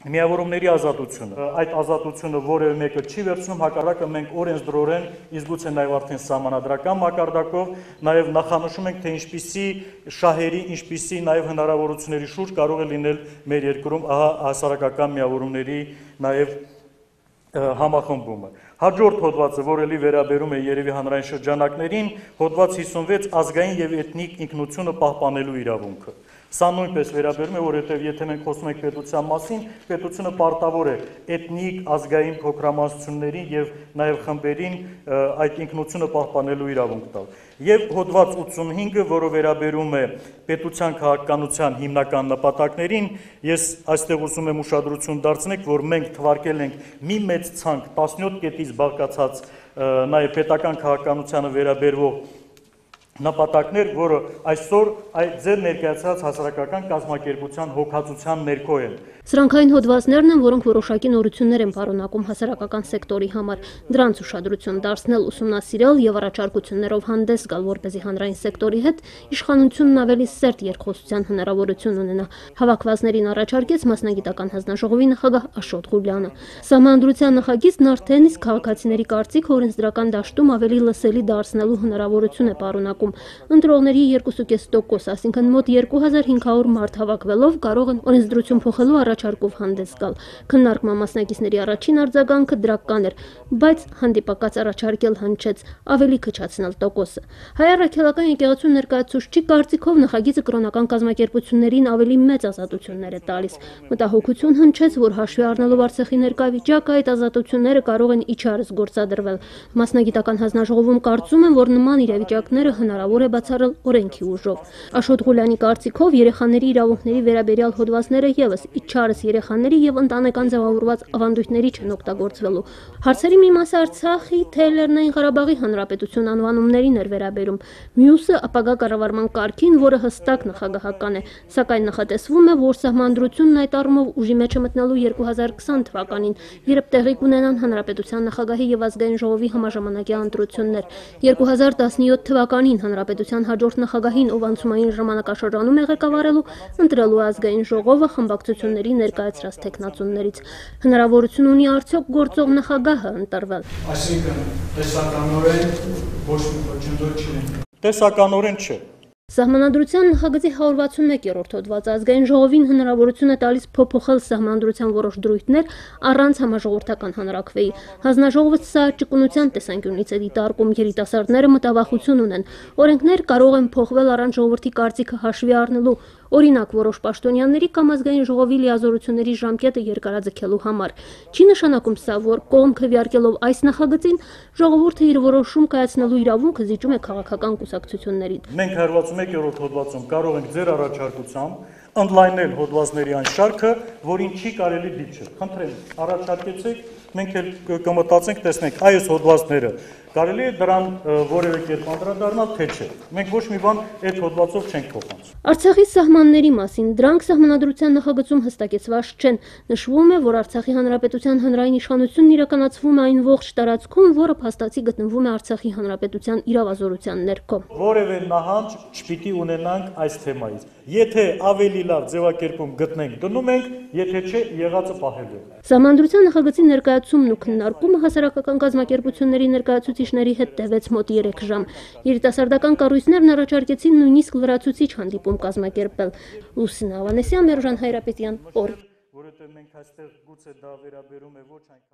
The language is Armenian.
միավորումների ազատությունը։ Այդ ազատությունը որևէ մեկը չի վերցնում, հակառակը մենք օրենսդրորեն, իսկ գուցե նաև արդեն սահմանադրական մակարդակով նաև նախանշում ենք, թե ինչպիսի շահերի, ինչպիսի նաև հնարավորությունների շուրջ կարող է լինել մեր երկրում ահա հասարակական միավորումների նաև համախմբումը։ Հաջորդ հոդվածը, որ էլի վերաբերում է երևի հանրային շրջանակներին, հոդված 56 ազգային եւ էթնիկ ինքնությունը պահպանելու իրավունքը։ Սա նույնպես վերաբերում է, որովհետև եթե մենք խոսում ենք պետության մասին, պետությունը պարտավոր է էթնիկ, ազգային փոքրամասնություններին եւ նաեւ խմբերին այդ ինքնությունը պահպանելու իրավունք տալ։ Եվ հոդված 85-ը, որը վերաբերում է պետության քաղաքականության հիմնական նպատակներին, ես այստեղ ուզում եմ ուշադրություն դարձնեք, որ մենք թվարկել ենք մի մեծ ցանկ 17 կետից բաղկացած նաև պետական քաղաքականությանը վերաբերվող նպատակներ, որը այսօր այդ ձեր ներկայացած հասարակական կազմակերպության հոգացության ներքո են։ Սրանք այն հոդվածներն են, որոնք որոշակի նորություններ են պարունակում հասարակական սեկտորի համար։ Դրանց ուշադրություն դարձնել, ուսումնասիրել եւ առաջարկություններով հանդես գալ, որպեսզի հանրային սեկտորի հետ իշխանությունն ավելի սերտ երկխոսության հնարավորություն ունենա։ Հավաքվածներին առաջարկեց մասնագիտական հանձնաժողովի նախագահ Աշոտ Ղուլյանը։ Սահմանադրության նախագիծն արդեն իսկ քաղաքացիների կարծիք օրենսդրական դաշտում ավելի լսելի դարձնելու հնարավորություն է պարունակում ընտրում։ Ընտրողների 2.5%, այսինքն մոտ 2500 մարդ հավաքվելով կարող են օրենսդրություն փոխելու առաջարկով հանդես գալ։ Քննարկման մասնակիցների առաջին արձագանքը դրական էր, բայց հանդիպակաց առաջարկել հնչեց ավելի քչացնել տոկոսը։ Հայ առաքելական եկեղեցու ներկայացուցչի կարծիքով նախագիծը կրոնական կազմակերպություններին ավելի մեծ ազատություններ է տալիս։ Մտահոգություն հնչեց, որ հաշվի առնելով Արցախի ներկա վիճակը, այդ ազատությունները կարող են իջարս գործադրվել։ Մասնագիտական հանձնաժողովում կարծում են, որ նման իրավիճակները հնար հնարավոր է բացառել օրենքի ուժով։ Աշոտ Ղուլյանի կարծիքով երեխաների իրավունքների վերաբերյալ հոդվածները եւս իջարս երեխաների եւ ընտանեկան ձևավորված ավանդույթների չեն օգտագործվելու։ Հարցերի մի մասը Արցախի թե Լեռնային Ղարաբաղի Հանրապետություն անվանումներին էր վերաբերում։ Մյուսը ապագա կառավարման կարգին, որը հստակ նախագահական է, սակայն նախատեսվում է, որ սահմանադրությունն այդ առումով ուժի մեջ է մտնելու 2020 թվականին, երբ տեղի կունենան Հանրապետության նախագահի եւ ազգային ժողովի համաժամանակյա ընտրություններ։ 2017 թվականին Հանրապետության հաջորդ նախագահին, ով անցումային ժամանակաշրջանում է ղեկավարելու, ընտրելու ազգային ժողովը խմբակցությունների ներկայացրած տեխնացուններից։ Հնարավորություն ունի արդյոք գործող նախագահը ընտրվել։ Այսինքն տեսականորեն ոչ մի խոչընդոտ չի։ Տեսականորեն չէ։ Սահմանադրության նախագծի 161-րդ հոդվածը ազգային ժողովին հնարավորություն է տալիս փոփոխել սահմանադրության որոշ դրույթներ առանց համաժողովրդական հանրակրվեի։ Հանձնաժողովը սա ճկունության տեսանկյունից է դիտարկում երիտասարդները մտավախություն ունեն։ Օրենքներ կարող են փոխվել առանց ժողովրդի կարծիքը հաշվի առնելու, Օրինակ, որոշ պաշտոնյաների կամ ազգային ժողովի լիազորությունների ժամկետը երկարաձգելու համար։ Չի նշանակում սա, որ կողմ քվեարկելով այս նախագծին ժողովուրդը իր որոշում կայացնելու իրավունքը զիջում է քաղաքական կուսակցություններին։ Մենք 161-րդ հոդվածում. Կարող ենք ձեր առաջարկությամբ ընդլայնել հոդվածների այն շարքը, որին չի կարելի դիպչել։ Խնդրեմ, առաջարկեցեք, մենք էլ կմտածենք, տեսնենք այս հոդվածները կարելի է դրան որևէ կերպ անդրադառնալ, թե չէ։ Մենք ոչ մի բան այդ հոդվածով չենք փոխանցում։ Արցախի սահմանների մասին դրանք սահմանադրության նախագծում հստակեցված չեն։ Նշվում է, որ Արցախի հանրապետության հանրային իշխանությունն իրականացվում է այն ողջ տարածքում, որը փաստացի գտնվում է Արցախի հանրապետության իրավազորության ներքո։ Որևէ նահանջ չպիտի ունենանք այս թեմայից։ Եթե ավելի լավ ձևակերպում գտնենք, դնում ենք, եթե չէ, եղածը պահելու։ Սահմանադրության նախագծի ներկայացումն ու քննարկումը հասարակական կազմակերպությունների ներկայացուցիչ ուսուցիչների հետ տևեց մոտ 3 ժամ։ Երիտասարդական կառույցներն առաջարկեցին նույնիսկ լրացուցիչ հանդիպում կազմակերպել։ Լուսինա Ավանեսյան, Մերժան Հայրապետյան, օր։ Որովհետև մենք այստեղ գուցե դա վերաբերում է ոչ այնքան